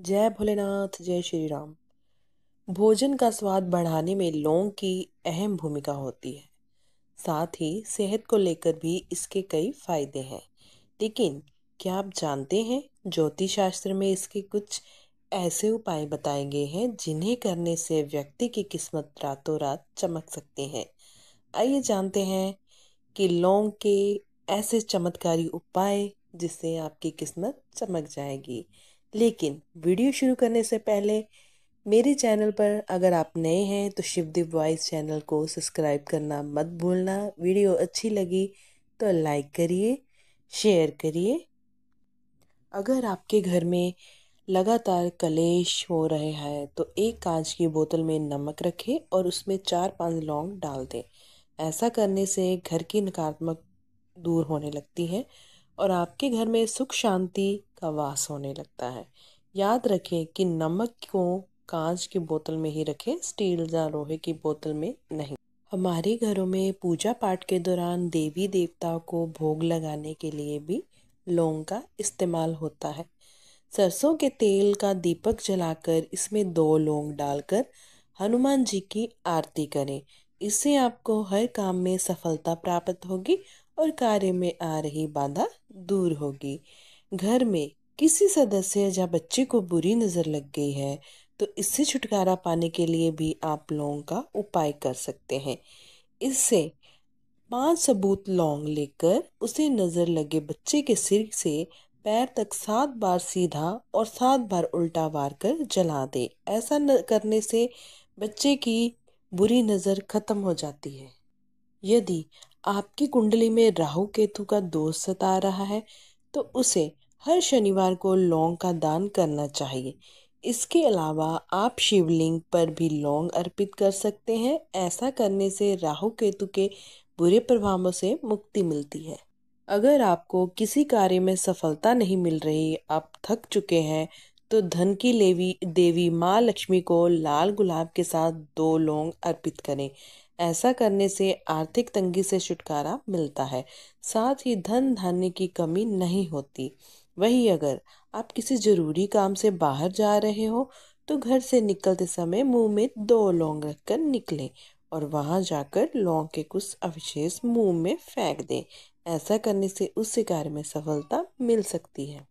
जय भोलेनाथ, जय श्री राम भोजन का स्वाद बढ़ाने में लौंग की अहम भूमिका होती है। साथ ही सेहत को लेकर भी इसके कई फ़ायदे हैं। लेकिन क्या आप जानते हैं ज्योतिष शास्त्र में इसके कुछ ऐसे उपाय बताए गए हैं, जिन्हें करने से व्यक्ति की किस्मत रातों रात चमक सकते हैं? आइए जानते हैं कि लौंग के ऐसे चमत्कारी उपाय जिससे आपकी किस्मत चमक जाएगी। लेकिन वीडियो शुरू करने से पहले मेरे चैनल पर अगर आप नए हैं तो शिवदेव वॉइस चैनल को सब्सक्राइब करना मत भूलना। वीडियो अच्छी लगी तो लाइक करिए, शेयर करिए। अगर आपके घर में लगातार कलेश हो रहे हैं तो एक कांच की बोतल में नमक रखें और उसमें चार पाँच लौंग डाल दें। ऐसा करने से घर की नकारात्मक दूर होने लगती है। और आपके घर में सुख शांति का वास होने लगता है। याद रखें कि नमक को कांच की बोतल में ही रखें, स्टील या लोहे की बोतल में नहीं। हमारे घरों में पूजा पाठ के दौरान देवी देवताओं को भोग लगाने के लिए भी लौंग का इस्तेमाल होता है। सरसों के तेल का दीपक जलाकर इसमें दो लौंग डालकर हनुमान जी की आरती करें। इससे आपको हर काम में सफलता प्राप्त होगी और कार्य में आ रही बाधा दूर होगी। घर में किसी सदस्य या बच्चे को बुरी नज़र लग गई है तो इससे छुटकारा पाने के लिए भी आप लौंग का उपाय कर सकते हैं। इससे पाँच सबूत लौंग लेकर उसे नज़र लगे बच्चे के सिर से पैर तक सात बार सीधा और सात बार उल्टा वार कर जला दे। ऐसा न करने से बच्चे की बुरी नज़र खत्म हो जाती है। यदि आपकी कुंडली में राहु केतु का दोष सता रहा है तो उसे हर शनिवार को लौंग का दान करना चाहिए। इसके अलावा आप शिवलिंग पर भी लौंग अर्पित कर सकते हैं। ऐसा करने से राहु केतु के बुरे प्रभावों से मुक्ति मिलती है। अगर आपको किसी कार्य में सफलता नहीं मिल रही, आप थक चुके हैं तो धन की लेवी देवी माँ लक्ष्मी को लाल गुलाब के साथ दो लौंग अर्पित करें। ऐसा करने से आर्थिक तंगी से छुटकारा मिलता है। साथ ही धन धान्य की कमी नहीं होती। वही अगर आप किसी ज़रूरी काम से बाहर जा रहे हो तो घर से निकलते समय मुँह में दो लौंग रखकर निकलें और वहाँ जाकर लौंग के कुछ अवशेष मुँह में फेंक दें। ऐसा करने से उस कार्य में सफलता मिल सकती है।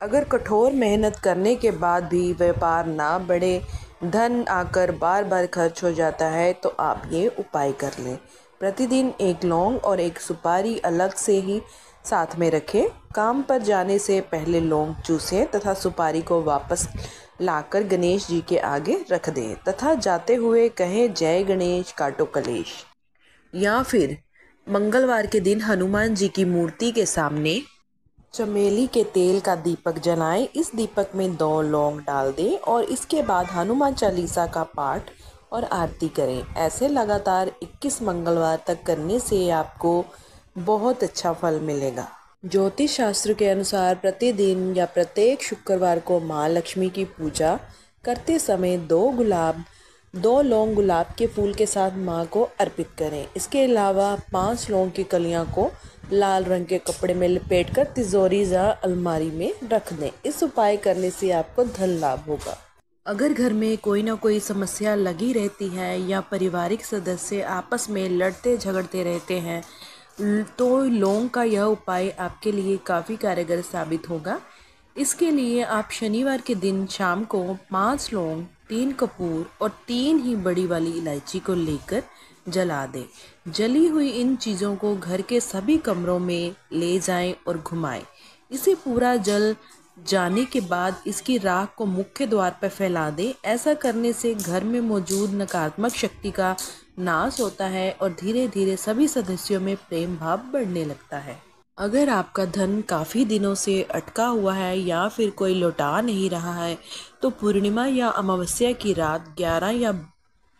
अगर कठोर मेहनत करने के बाद भी व्यापार ना बढ़े धन आकर बार बार खर्च हो जाता है तो आप ये उपाय कर लें। प्रतिदिन एक लौंग और एक सुपारी अलग से ही साथ में रखें। काम पर जाने से पहले लौंग चूसें तथा सुपारी को वापस लाकर गणेश जी के आगे रख दें तथा जाते हुए कहें, जय गणेश, काटो कलेश। या फिर, मंगलवार के दिन हनुमान जी की मूर्ति के सामने चमेली के तेल का दीपक जलाएँ। इस दीपक में दो लौंग डाल दें और इसके बाद हनुमान चालीसा का पाठ और आरती करें। ऐसे लगातार 21 मंगलवार तक करने से आपको बहुत अच्छा फल मिलेगा। ज्योतिष शास्त्र के अनुसार प्रतिदिन या प्रत्येक शुक्रवार को माँ लक्ष्मी की पूजा करते समय दो गुलाब, दो लौंग गुलाब के फूल के साथ माँ को अर्पित करें। इसके अलावा पाँच लौंग की कलियाँ को लाल रंग के कपड़े में लपेट कर तिजोरी या अलमारी में रख दें। इस उपाय करने से आपको धन लाभ होगा। अगर घर में कोई ना कोई समस्या लगी रहती है या पारिवारिक सदस्य आपस में लड़ते झगड़ते रहते हैं तो लौंग का यह उपाय आपके लिए काफ़ी कारगर साबित होगा। इसके लिए आप शनिवार के दिन शाम को पाँच लौंग तीन कपूर और तीन ही बड़ी वाली इलायची को लेकर जला दें। जली हुई इन चीज़ों को घर के सभी कमरों में ले जाएँ और घुमाएँ। इसे पूरा जल जाने के बाद इसकी राख को मुख्य द्वार पर फैला दें। ऐसा करने से घर में मौजूद नकारात्मक शक्ति का नाश होता है और धीरे धीरे सभी सदस्यों में प्रेम भाव बढ़ने लगता है। अगर आपका धन काफ़ी दिनों से अटका हुआ है या फिर कोई लौटा नहीं रहा है तो पूर्णिमा या अमावस्या की रात 11 या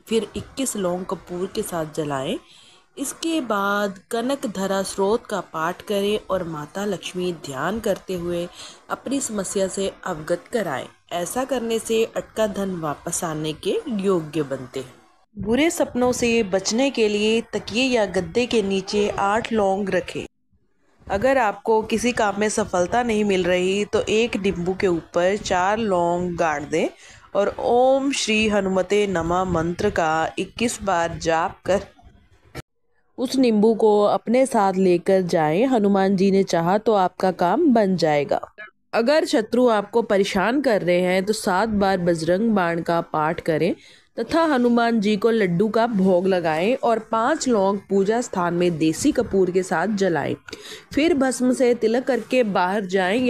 फिर 21 लौंग कपूर के साथ जलाएँ। इसके बाद कनक धरा स्रोत का पाठ करें और माता लक्ष्मी ध्यान करते हुए अपनी समस्या से अवगत कराएँ। ऐसा करने से अटका धन वापस आने के योग्य बनते हैं। बुरे सपनों से बचने के लिए तकिए या गद्दे के नीचे आठ लौंग रखें। अगर आपको किसी काम में सफलता नहीं मिल रही तो एक नींबू के ऊपर चार लौंग गाड़ दें और ओम श्री हनुमते नमः मंत्र का 21 बार जाप कर। उस नींबू को अपने साथ लेकर जाएँ। हनुमान जी ने चाहा तो आपका काम बन जाएगा। अगर शत्रु आपको परेशान कर रहे हैं तो सात बार बजरंग बाण का पाठ करें। तथा हनुमान जी को लड्डू का भोग लगाएँ और पाँच लौंग पूजा स्थान में देसी कपूर के साथ जलाएँ। फिर भस्म से तिलक करके बाहर जाएँ या